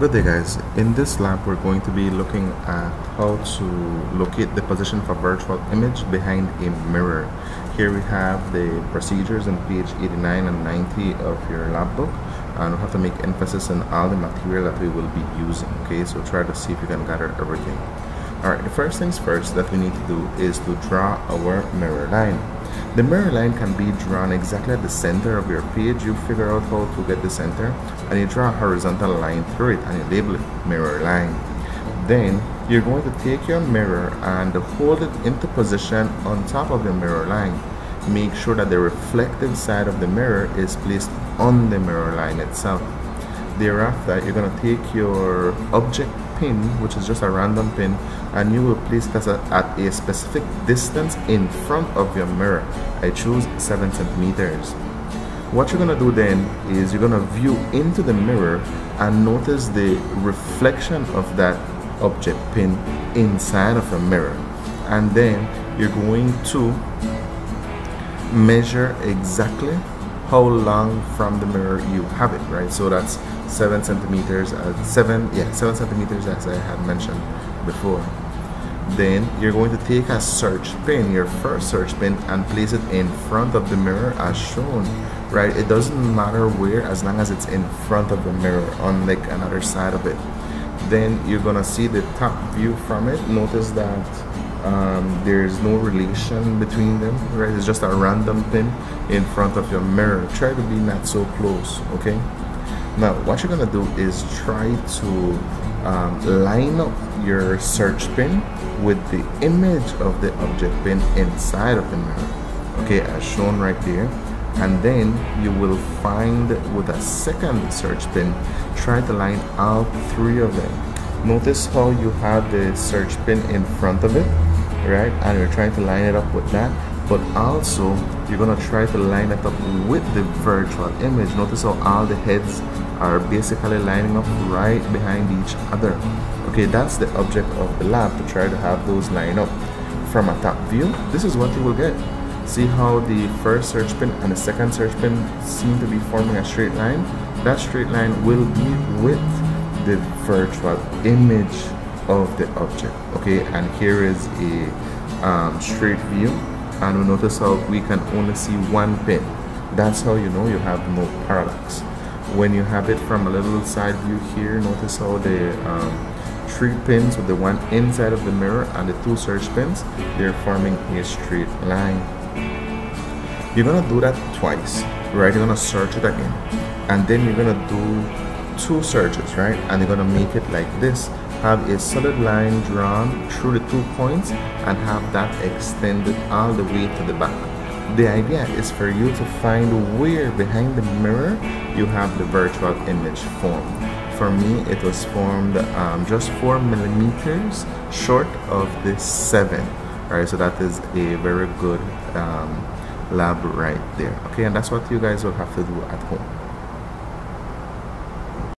Good day guys, in this lab we're going to be looking at how to locate the position of a virtual image behind a mirror. Here we have the procedures on page 89 and 90 of your lab book and we have to make emphasis on all the material that we will be using okay so try to see if you can gather everything. Alright, the first things first that we need to do is to draw our mirror line. The mirror line can be drawn exactly at the center of your page. You figure out how to get the center and you draw a horizontal line through it and you label it mirror line. Then you're going to take your mirror and hold it into position on top of the mirror line. Make sure that the reflective side of the mirror is placed on the mirror line itself. Thereafter, you're going to take your object pin, which is just a random pin, and you will place that at a specific distance in front of your mirror. I choose 7 centimeters. What you're going to do then is you're going to view into the mirror and notice the reflection of that object pin inside of a mirror. And then you're going to measure exactly how long from the mirror you have it, right? So that's seven centimeters, uh, seven, yeah, seven centimeters as I had mentioned before. Then you're going to take a search pin, your first search pin, and place it in front of the mirror as shown, right? It doesn't matter where as long as it's in front of the mirror on like another side of it. Then you're gonna see the top view from it. Notice that um, there's no relation between them, right? It's just a random pin in front of your mirror. Try to be not so close, okay? Now, what you're gonna do is try to um, line up your search pin with the image of the object pin inside of the mirror okay as shown right there and then you will find with a second search pin try to line all three of them notice how you have the search pin in front of it right? And you're trying to line it up with that. But also you're gonna try to line it up with the virtual image. Notice how all the heads are basically lining up right behind each other. Okay that's the object of the lab to try to have those line up. From a top view this is what you will get. See how the first search pin and the second search pin seem to be forming a straight line? That straight line will be with the virtual image of the object okay? And here is a um, straight view. And we notice how we can only see one pin that's how you know you have no parallax. When you have it from a little side view here notice how the um, three pins with the one inside of the mirror and the two search pins they're forming a straight line. You're gonna do that twice right? You're gonna search it again. And then you're gonna do two searches right? And you're gonna make it like this have a solid line drawn through the two points and have that extended all the way to the back the idea is for you to find where behind the mirror you have the virtual image formed. For me, it was formed um, just 4 millimeters short of the 7. Alright, so that is a very good um, lab right there. Okay, and that's what you guys will have to do at home.